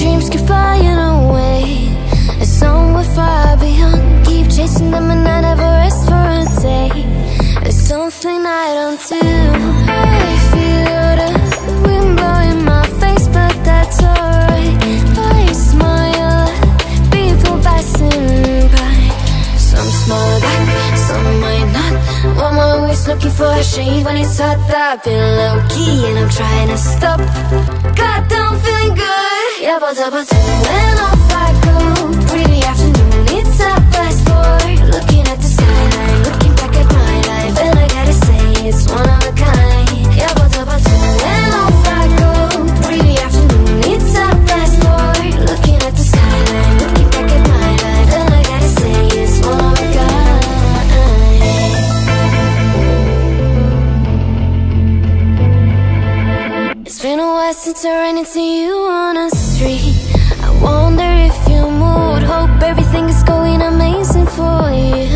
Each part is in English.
dreams keep flying away. It's somewhere far beyond Keep chasing them and I never rest for a day. There's something I don't do I feel the wind blowing my face But that's alright. I smile people passing by. Some smile back, some might not. I'm always looking for a shade When it's hot, I've been low-key And I'm trying to stop. God, I'm feeling good. Yeah, but, but, when I blessing to run into you on a street. I wonder if you mood Hope everything is going amazing for you.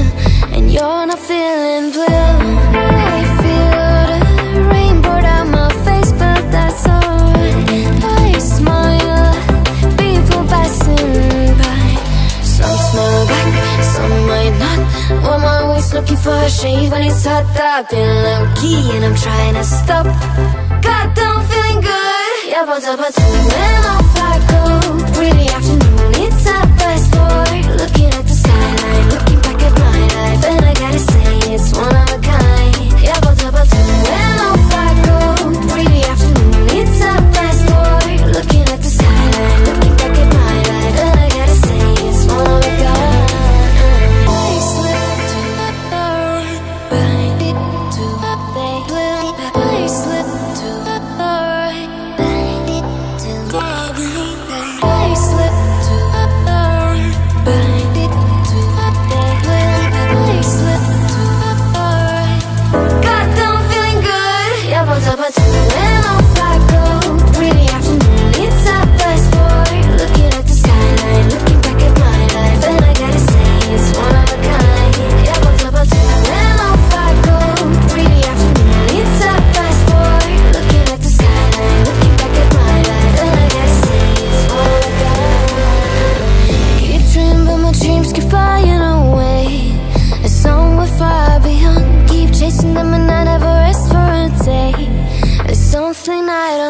And you're not feeling blue. I feel the rain poured out my face But that's alright. I smile People passing by. Some smile back, some might not. Well, I'm always looking for a shade When it's hot, I've been low-key And I'm trying to stop. God, do yeah, but, but, but,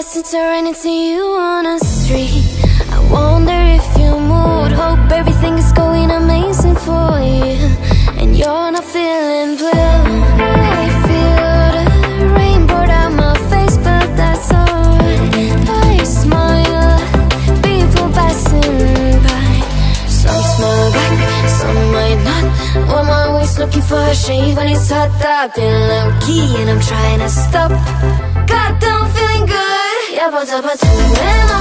fast since I ran into you on a street. I wonder if you moved Hope everything is going amazing for you. And you're not feeling blue. I feel the rain poured out my face But that's alright. I smile People passing by. Some smile back, some might not. Well, I'm always looking for a shade When it's hot, I've been low-key And I'm trying to stop. God, I'm feeling good. Zabba zabba zabba